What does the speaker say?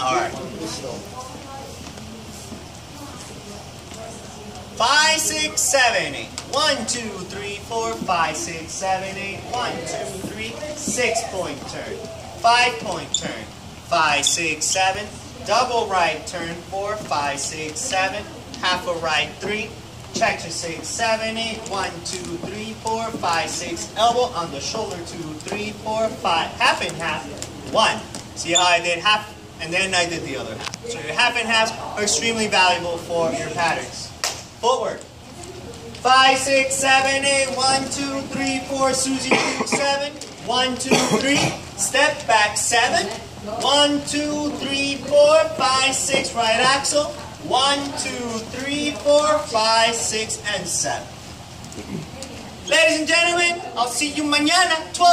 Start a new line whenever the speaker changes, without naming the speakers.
All right. Five, six, seven, eight. One, two, three, four, five, six, seven, eight. One, two, three. Six point turn. Five point turn. Five, six, seven. Double right turn. Four, five, six, seven. Half a right, three. Check to six, seven, eight. One, two, three, four, five, six. Elbow on the shoulder. Two, three, four, five. Half and half. One. See how I did half and then I did the other half. So your half and halves are extremely valuable for your patterns. Footwork. Five, six, seven, eight. One, two, three, four. Susie two, seven. One, two, three. Step back, seven. One, two, three, four, five, six. Right axle. One, two, three, four, five, six, and seven. Ladies and gentlemen, I'll see you mañana, 12.